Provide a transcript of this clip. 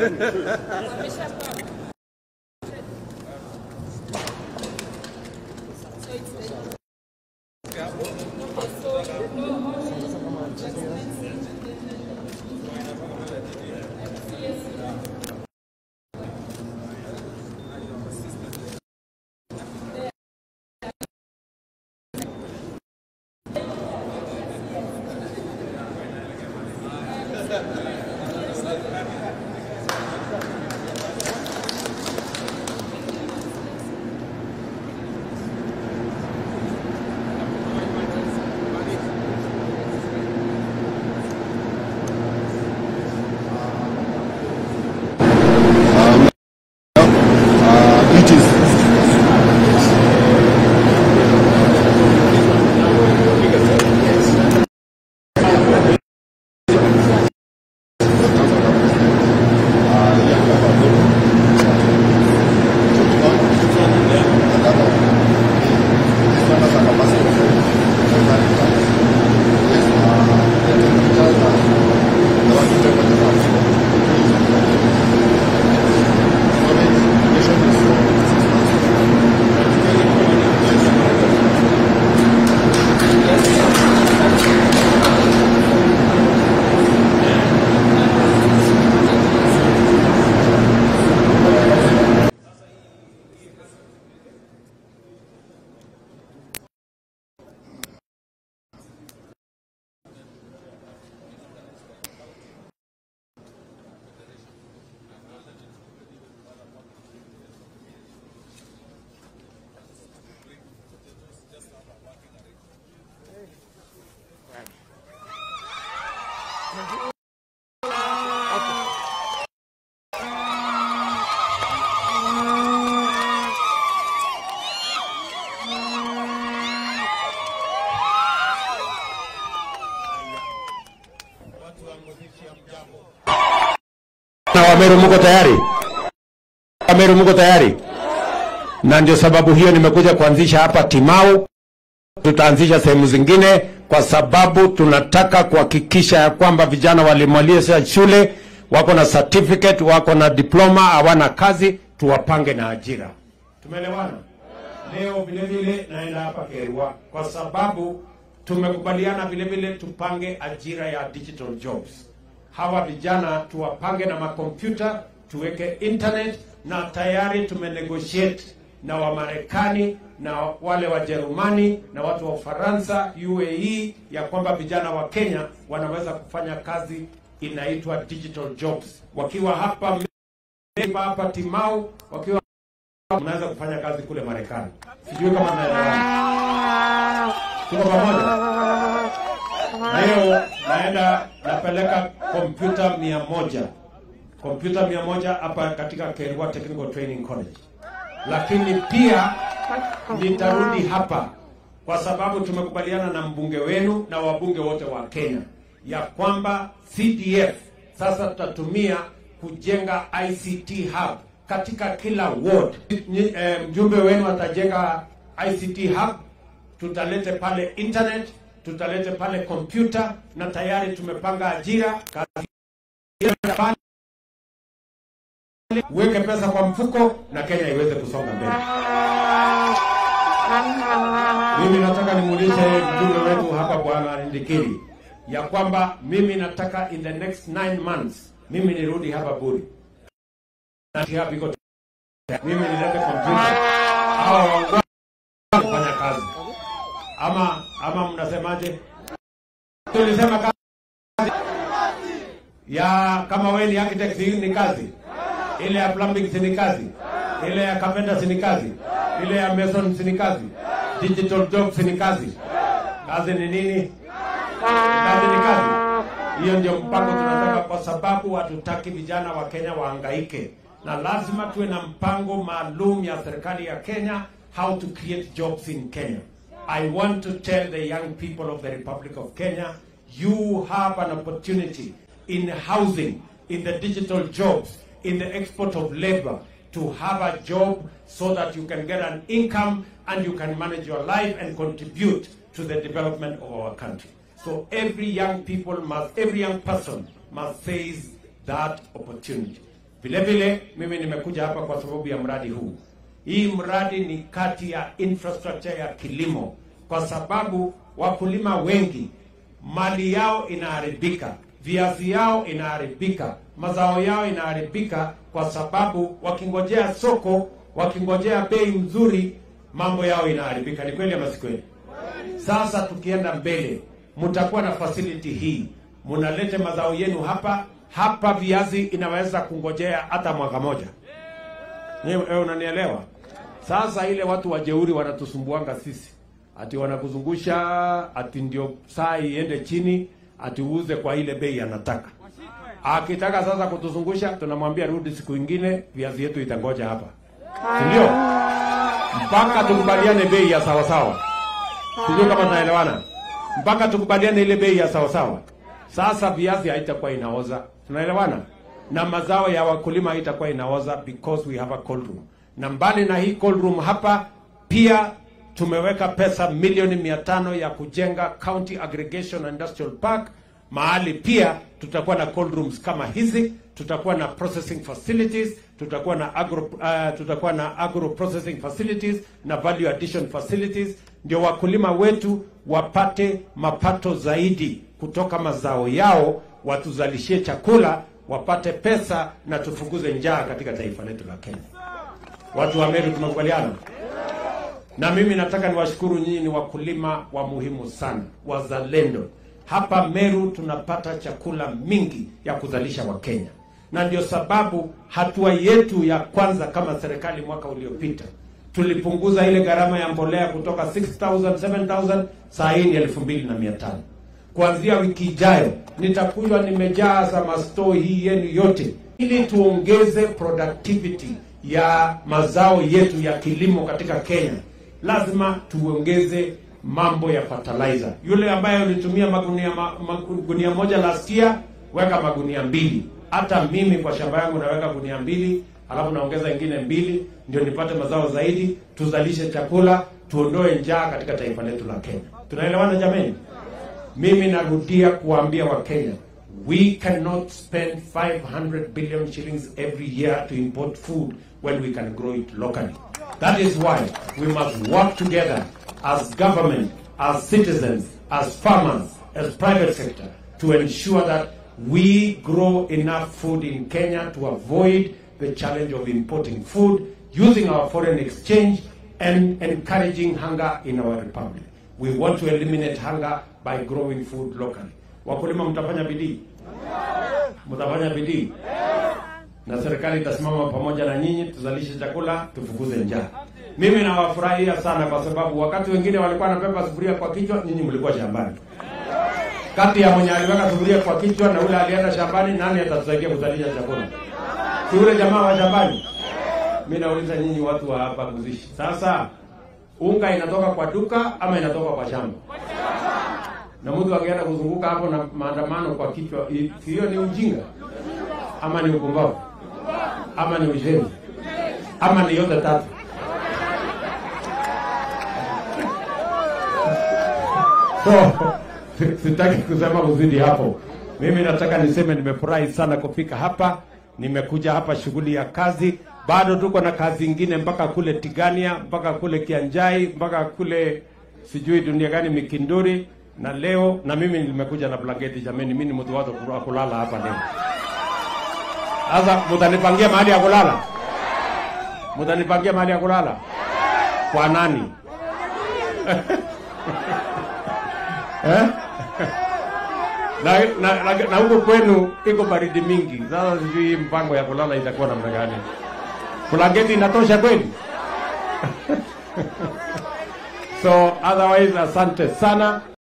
Uh, Na Wameru mko tayari? Wameru mko tayari? Na ndio sababu hiyo nimekuja kuanzisha hapa Timau. Tutaanzisha sehemu zingine kwa sababu tunataka kuhakikisha ya kwamba vijana walimaliza shule wako na certificate, wako na diploma, hawana kazi, tuwapange na ajira. Tumeelewana? Leo vile vile naenda hapa Kerwa kwa sababu tumekubaliana vile vile tupange ajira ya digital jobs. Hawa vijana tuwapange na makompyuta, tuweke internet, na tayari tumenegotiate na Wamarekani na wale Wajerumani na watu wa Ufaransa, UAE, ya kwamba vijana wa Kenya wanaweza kufanya kazi inaitwa digital jobs wakiwa hapa hapa Timau, wakiwa mnaweza kufanya kazi kule Marekani. Sijui kama. Tuko pamoja? Na hiyo naenda napeleka kompyuta mia moja. Kompyuta mia moja hapa katika Kerwa Technical Training College, lakini pia nitarudi hapa kwa sababu tumekubaliana na mbunge wenu na wabunge wote wa Kenya ya kwamba CDF sasa tutatumia kujenga ICT hub katika kila ward. Eh, Mjumbe wenu atajenga ICT hub, tutalete pale internet, tutalete pale kompyuta na tayari tumepanga ajira. Kazi uweke pesa kwa mfuko na Kenya iweze kusonga mbele. Mimi nataka nimuulize mjumbe wetu hapa Bwana Ndikiri ya kwamba mimi nataka in the next nine months mimi nirudi hapa Buri mimi nilete kompyuta wangwana kufanya kazi ama mnasemaje? Tulisema kazi ya kama wewe ni architect ni kazi, ile ya plumbing ni kazi, ile ya carpenter ni kazi, ile ya mason ni kazi, digital jobs ni kazi. Kazi ni nini? Kazi ni kazi. Hiyo ndio mpango tunataka, kwa sababu hatutaki vijana wa Kenya wahangaike, na lazima tuwe na mpango maalum ya serikali ya Kenya how to create jobs in Kenya. I want to tell the young people of the Republic of Kenya, you have an opportunity in housing, in the digital jobs, in the export of labor, to have a job so that you can get an income and you can manage your life and contribute to the development of our country. So every young people must, every young person must seize that opportunity. Vile mimi nimekuja hapa kwa sababu ya mradi huu. Hii mradi ni kati ya infrastructure ya kilimo, kwa sababu wakulima wengi mali yao inaharibika, viazi yao inaharibika, mazao yao inaharibika, kwa sababu wakingojea soko, wakingojea bei mzuri, mambo yao inaharibika. Ni kweli ama si kweli? Sasa tukienda mbele, mtakuwa na facility hii, mnalete mazao yenu hapa hapa. Viazi inaweza kungojea hata mwaka moja. Wewe unanielewa? Sasa ile watu wajeuri wanatusumbuanga sisi, ati wanakuzungusha, ati ndio saa iende chini, ati uuze kwa ile bei anataka. Akitaka sasa kutuzungusha, tunamwambia rudi siku ingine, viazi yetu itangoja hapa, ndio? Mpaka tukubaliane bei ya sawasawa, sawa. Sijui kama tunaelewana, mpaka tukubaliane ile bei ya sawasawa. sawa. Sasa viazi haitakuwa inaoza, tunaelewana, na mazao ya wakulima itakuwa inaoza because we have a cold room. Na mbali na hii cold room hapa pia tumeweka pesa milioni mia tano ya kujenga County Aggregation Industrial Park mahali pia tutakuwa na cold rooms kama hizi, tutakuwa na processing facilities, tutakuwa na agro, uh, tutakuwa na agro processing facilities na value addition facilities, ndio wakulima wetu wapate mapato zaidi kutoka mazao yao, watuzalishie chakula, wapate pesa na tufukuze njaa katika taifa letu la Kenya. Watu wa Meru tumekubaliana na mimi nataka niwashukuru nyinyi, ni wakulima wa muhimu sana, wazalendo. Hapa Meru tunapata chakula mingi ya kuzalisha Wakenya, na ndio sababu hatua yetu ya kwanza kama serikali mwaka uliopita tulipunguza ile gharama ya mbolea kutoka 6000 7000 saa hii ni 2500 kuanzia wiki ijayo nitakuwa nimejaza masto hii yenu yote ili tuongeze productivity ya mazao yetu ya kilimo katika Kenya. Lazima tuongeze mambo ya fertilizer. Yule ambaye ulitumia magunia, magunia moja last year, weka magunia mbili. Hata mimi kwa shamba yangu naweka gunia mbili, alafu naongeza ingine mbili, ndio nipate mazao zaidi, tuzalishe chakula, tuondoe njaa katika taifa letu la Kenya. Tunaelewana jameni? Mimi narudia kuwaambia Wakenya, we cannot spend 500 billion shillings every year to import food when we can grow it locally. That is why we must work together as government, as citizens, as farmers, as private sector to ensure that we grow enough food in Kenya to avoid the challenge of importing food, using our foreign exchange and encouraging hunger in our republic. We want to eliminate hunger by growing food locally. Wakulima mtafanya bidii? Mtafanya bidii? Na serikali itasimama pamoja na nyinyi, tuzalishe chakula, tufukuze njaa. Mimi nawafurahia sana kwa sababu wakati wengine walikuwa wanabeba sufuria kwa kichwa, nyinyi mlikuwa shambani. Kati ya mwenye aliweka sufuria kwa kichwa na ule alienda shambani, nani atatusaidia kuzalisha chakula? Si ule jamaa wa shambani? Mimi nauliza nyinyi watu wa hapa Kuzishi, sasa unga inatoka kwa duka ama inatoka kwa shamba? Na mtu akienda kuzunguka hapo na maandamano kwa kichwa, hiyo ni ujinga ama ni upumbavu ama ni ujeni ama ni yote tatu? So sitaki kusema kuzidi hapo. Mimi nataka niseme nimefurahi sana kufika hapa. Nimekuja hapa shughuli ya kazi, bado tuko na kazi ingine mpaka kule Tigania, mpaka kule Kianjai, mpaka kule sijui dunia gani Mikinduri, na leo na mimi nimekuja na blanketi. Jameni, mimi ni mtu wa kulala hapa leo. Sasa mtanipangia mahali ya kulala, mtanipangia mahali ya kulala kwa nani? eh? na, na, na, na huko kwenu iko baridi mingi. Sasa sijui mpango ya kulala itakuwa namna gani? Blanketi inatosha kweli? so otherwise, asante sana.